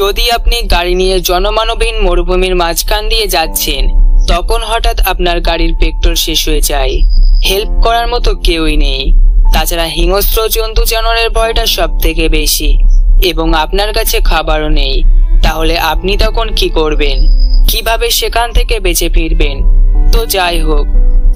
যদি আপনি গাড়ি নিয়ে জনমানবহীন মরুভূমির মাঝখান দিয়ে যাচ্ছেন, তখন হঠাৎ আপনার গাড়ির পেট্রোল শেষ হয়ে যায়। হেল্প করার মতো কেউই নেই। তাছাড়া হিংস্র জন্তু জানোয়ারের ভয়টা সব থেকে বেশি। এবং আপনার কাছে খাবারও নেই। তাহলে আপনি তখন কি করবেন? কীভাবে সেখান থেকে বেঁচে ফিরবেন? তো যাই হোক,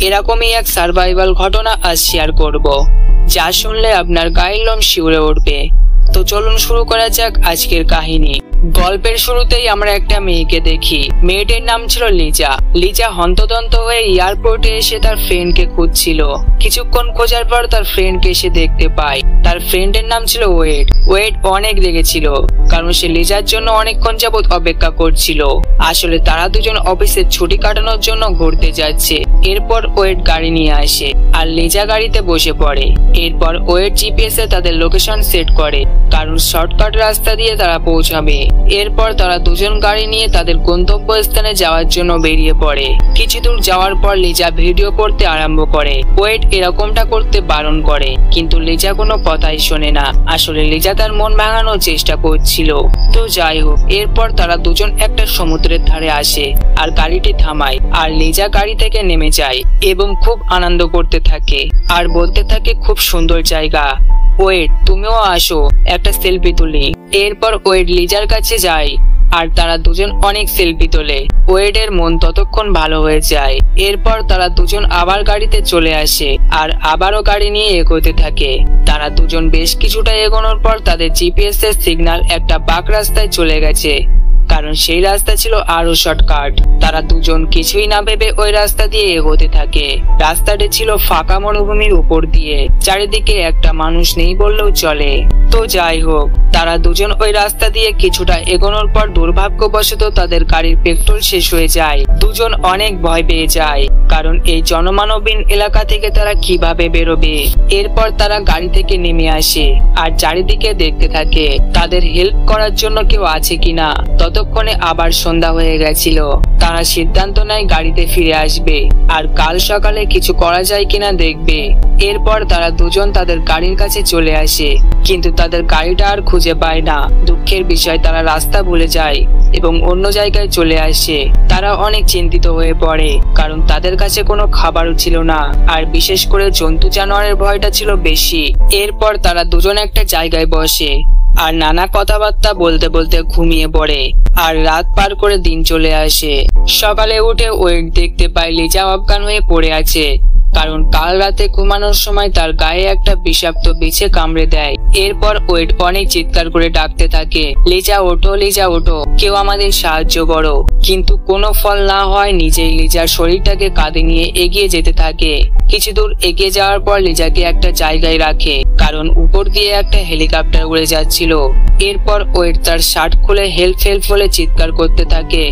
এরকমই এক সার্ভাইভাল ঘটনা আজ শেয়ার করব, যা শুনলে আপনার গায়ের লোম শিউরে উঠবে। তো চলুন শুরু করা যাক আজকের কাহিনী। গল্পের শুরুতেই আমরা একটা মেয়েকে দেখি। মেয়েটির নাম ছিল লিজা। লিজা হন্তদন্ত হয়ে এয়ারপোর্টে এসে তার ফ্রেন্ডকে খুঁজছিল। কিছুক্ষণ খোঁজার পর তার ফ্রেন্ডকে এসে দেখতে পায়। তার ফ্রেন্ডের নাম ছিল ওয়েড। ওয়েড অনেক রেগেছিল, কারণ সে লিজার জন্য অনেকক্ষণ যাবৎ অপেক্ষা করছিল। আসলে তারা দুজন অফিসের ছুটি কাটানোর জন্য ঘুরতে যাচ্ছে। এরপর ওয়েড গাড়ি নিয়ে আসে আর লিজা গাড়িতে বসে পড়ে। এরপর ওয়েড জিপিএস এ তাদের লোকেশন সেট করে, কারণ শর্টকাট রাস্তা দিয়ে তারা পৌঁছাবে। এরপর তারা দুজন গাড়ি নিয়ে তাদের গন্তব্যস্থানে যাওয়ার জন্য বেরিয়ে পড়ে। কিছু দূর যাওয়ার পর লিজা ভিডিও করতে আরম্ভ করে। ওয়েট এরকমটা করতে বারণ করে, কিন্তু লিজা কোনো কথাই শোনে না। আসলে লিজা তার মন ভাঙানোর চেষ্টা করছিল। তো যাই হোক, এরপর তারা দুজন একটা সমুদ্রের ধারে আসে আর গাড়িটি থামায় আর লিজা গাড়ি থেকে নেমে যায় এবং খুব আনন্দ করতে থাকে। আর বলতে থাকে, খুব সুন্দর জায়গা। ওয়েট তুমিও আসো, একটা সেলফি তুলি। এরপর ওয়েট লিজার কাছে যায় আর তারা দুজন অনেক সেলফি তোলে। ওয়েডের মন ততক্ষণ ভালো হয়ে যায়। এরপর তারা দুজন আবার গাড়িতে চলে আসে, আর আবারও গাড়ি নিয়ে এগোতে থাকে। তারা দুজন বেশ কিছুটা এগোনোর পর তাদের জিপিএস এর সিগন্যাল একটা বাক রাস্তায় চলে গেছে। কারণ সেই রাস্তা ছিল আরও শর্টকাট। তারা দুজন কিছুই না ভেবে ওই রাস্তা দিয়ে এগোতে থাকে। রাস্তাটি ছিল ফাঁকা মরুভূমির উপর দিয়ে। চারিদিকে একটা মানুষ নেই বললেও চলে। তো যাই হোক, তারা দুজন ওই রাস্তা দিয়ে কিছুটা এগোনোর পর দুর্ভাগ্যবশত তাদের গাড়ির পেট্রোল শেষ হয়ে যায়। দুজন অনেক ভয় পেয়ে যায়, কারণ এই জনমানবহীন এলাকা থেকে তারা কীভাবে বেরোবে? এরপর তারা গাড়ি থেকে নেমে আসে আর চারিদিকে দেখতে থাকে, তাদের হেল্প করার জন্য কেউ আছে কিনা? ততক্ষণে আবার সন্ধ্যা হয়ে গেছিল। তারা সিদ্ধান্ত নেয় গাড়িতে ফিরে আসবে আর কাল সকালে কিছু করা যায় কিনা দেখবে। এরপর তারা দুজন তাদের গাড়ির কাছে চলে আসে, কিন্তু তাদের গাড়িটা আর খুঁজে পায় না। দুঃখের বিষয়, তারা রাস্তা ভুলে যায় এবং অন্য জায়গায় চলে আসে। তারা অনেক চিন্তিত হয়ে পড়ে, কারণ তাদের কাছে কোনো খাবারও ছিল না। আর বিশেষ করে জন্তু জানোয়ারের ভয়টা ছিল বেশি। এরপর তারা দুজন একটা জায়গায় বসে আর নানা কথাবার্তা বলতে বলতে ঘুমিয়ে পড়ে আর রাত পার করে দিন চলে আসে। সকালে উঠে ওয়েট দেখতে পায় লিজা অজ্ঞান হয়ে পড়ে আছে। কারণ কাল রাতে ঘুমানোর সময় তার গায়ে একটা বিষাক্ত বিছে কামড়ে দেয়। এরপর ওয়েট অনেক চিৎকার করে ডাকতে থাকে, লিজা ওঠো লিজা ওঠো, কেউ আমাদের সাহায্য করো। কিন্তু কোনো ফল না হয় নিজেই লিজার শরীরটাকে কাঁধে নিয়ে এগিয়ে যেতে থাকে। কিছু দূর এগিয়ে যাওয়ার পর লিজাকে একটা জায়গায় রাখে, কারণ উপর দিয়ে একটা হেলিকপ্টার উড়ে যাচ্ছিল। এরপর ওয়েট তার শার্ট খুলে হেল্প হেল্প বলে চিৎকার করতে থাকে।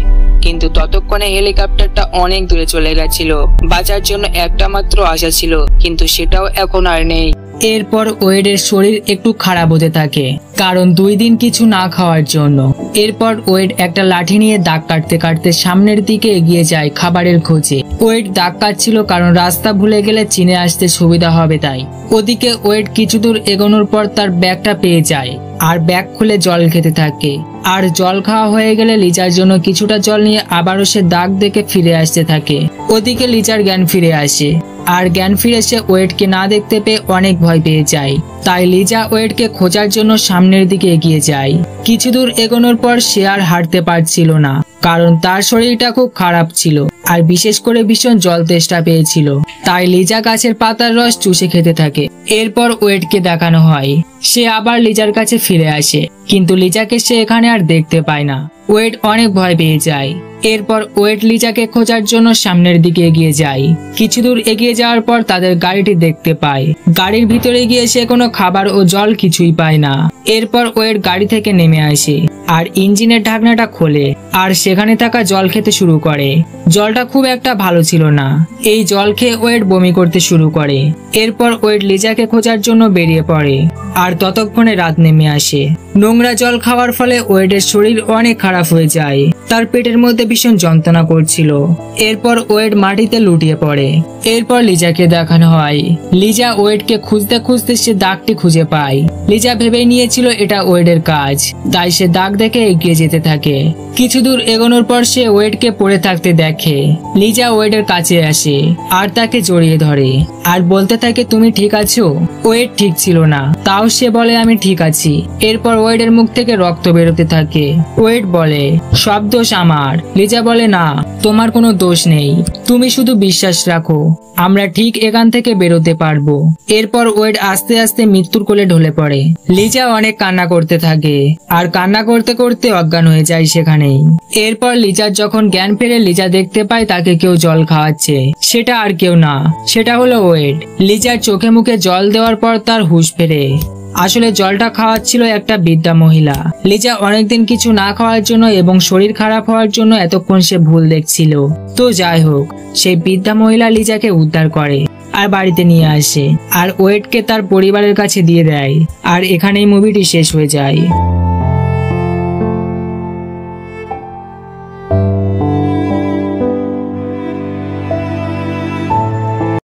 কিন্তু ততক্ষণে হেলিকপ্টারটা অনেক দূরে চলে গেছিল। বাঁচার জন্য একটা মাত্র আশা ছিল, কিন্তু সেটাও এখন আর নেই। এরপর ওয়েডের শরীর একটু খারাপ হতে থাকে, কারণ দুই দিন কিছু না খাওয়ার জন্য। এরপর ওয়েড একটা লাঠি নিয়ে দাগ কাটতে কাটতে সামনের দিকে এগিয়ে যায় খাবারের খোঁজে। ওয়েড দাগ কাটছিল কারণ রাস্তা ভুলে গেলে চিনে আসতে সুবিধা হবে তাই। ওদিকে ওয়েড কিছু দূর এগোনোর পর তার ব্যাগটা পেয়ে যায়, আর ব্যাগ খুলে জল খেতে থাকে। আর জল খাওয়া হয়ে গেলে লিজার জন্য কিছুটা জল নিয়ে আবারও সে দাগ দেখে ফিরে আসতে থাকে। ওদিকে লিজার জ্ঞান ফিরে আসে। আর জ্ঞান ফিরে সে ওয়েটকে না দেখতে পেয়ে অনেক ভয় পেয়ে যায়। তাই লিজা ওয়েটকে খোঁজার জন্য সামনের দিকে এগিয়ে যায়। কিছু দূর এগোনোর পর সে আর হাঁটতে পারছিল না, কারণ তার শরীরটা খুব খারাপ ছিল। আর বিশেষ করে ভীষণ জল তেষ্টা পেয়েছিল। তাই লিজা গাছের পাতার রস চুষে খেতে থাকে। এরপর ওয়েটকে দেখানো হয়। সে আবার লিজার কাছে ফিরে আসে। কিন্তু লিজাকে সে এখানে আর দেখতে পায় না। ওয়েট অনেক ভয় পেয়ে যায়। এরপর ওয়েট লিজাকে খোঁজার জন্য সামনের দিকে এগিয়ে যায়। কিছু দূর এগিয়ে যাওয়ার পর তাদের গাড়িটি দেখতে পায়। গাড়ির ভিতরে গিয়ে সে কোনো খাবার ও জল কিছুই পায় না। এরপর ওয়েট গাড়ি থেকে নেমে আসে। আর ইঞ্জিনের ঢাকনাটা খোলে আর সেখানে থাকা জল খেতে শুরু করে। জলটা খুব একটা ভালো ছিল না। এই জল খেয়ে ওয়েট বমি করতে শুরু করে। এরপর ওয়েট লিজাকে খোঁজার জন্য বেরিয়ে পড়ে আর ততক্ষণে রাত নেমে আসে। নোংরা জল খাওয়ার ফলে ওয়েটের শরীর অনেক খারাপ হয়ে যায়। তার পেটের মধ্যে ভীষণ যন্ত্রণা করছিল। এরপর ওয়েট মাটিতে লুটিয়ে পড়ে। এরপর লিজাকে দেখানো হয়। লিজা ওয়েটকে খুঁজতে খুঁজতে সে দাগটি খুঁজে পায়। লিজা ভেবে নিয়েছিল এটা ওয়েডের কাজ, তাই সে দাগ দেখে এগিয়ে যেতে থাকে। কিছু দূর এগোনোর পর সে ওয়েডকে পড়ে থাকতে দেখে। লিজা ওয়েডের কাছে আসে, আর তাকে জড়িয়ে ধরে। আর বলতে থাকে, তুমি ঠিক আছো? ওয়েড ঠিক ছিল না। তাও সে বলে, আমি ঠিক আছি। এরপর ওয়েডের মুখ থেকে রক্ত বেরোতে থাকে। ওয়েড বলে, সব দোষ আমার। লিজা বলে, না, তোমার কোনো দোষ নেই। তুমি শুধু বিশ্বাস রাখো। আমরা ঠিক এখান থেকে বেরোতে পারব। এরপর ওয়েড আস্তে আস্তে মৃত্যুর কোলে ঢলে পড়ে। লিজা অনেক কান্না করতে থাকে। আর কান্না করতে করতে অজ্ঞান হয়ে যায় সেখানেই। এরপর লিজার যখন জ্ঞান ফেরে লিজা দেখতে পায় তাকে কেউ জল খাওয়াচ্ছে। সেটা আর কেউ না। সেটা হলো ওয়েড। লিজার চোখে মুখে জল দেওয়ার পর তার হুশ ফেরে। আসলে জলটা খাওয়াচ্ছিল একটা বৃদ্ধা মহিলা। লিজা অনেকদিন কিছু না খাওয়ার জন্য এবং শরীর খারাপ হওয়ার জন্য এতক্ষণ সে ভুল দেখছিল। তো যাই হোক, সেই বৃদ্ধা মহিলা লিজাকে উদ্ধার করে। আর বাড়িতে নিয়ে আসে। আর ওয়েটকে তার পরিবারের কাছে দিয়ে দেয়। আর এখানেই মুভিটি শেষ হয়ে যায়।